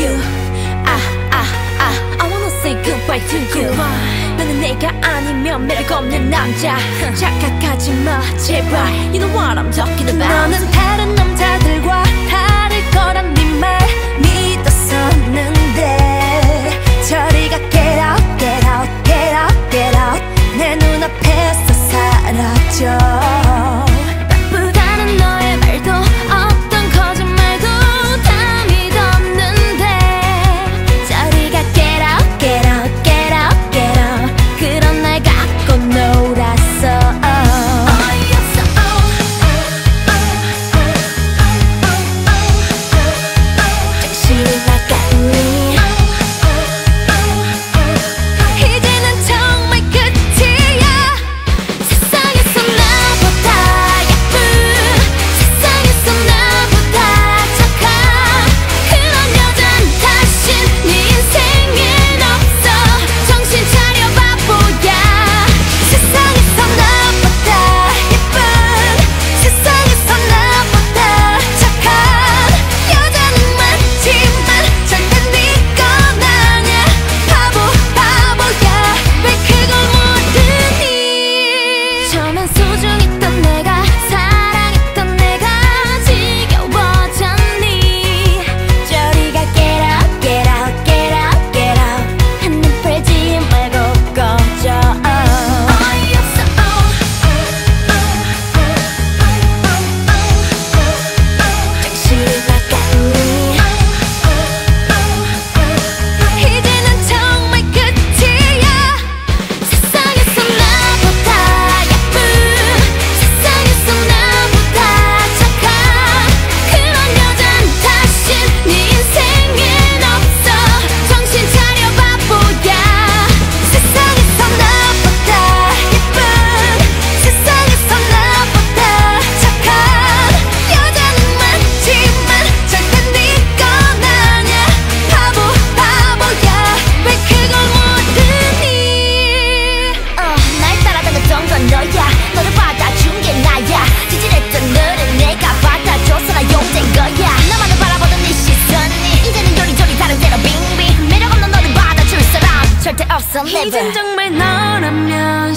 you 아, 아, 아 I wanna say goodbye to you goodbye. 너는 내가 아니면 매력 없는 남자 착각하지 마 제발 You know what I'm talking about 너는 다른 남자들과 다를 거란 네말 믿었었는데 저리가 get out get out get out get out 내 눈앞에서 사라져 이젠 정말 너라면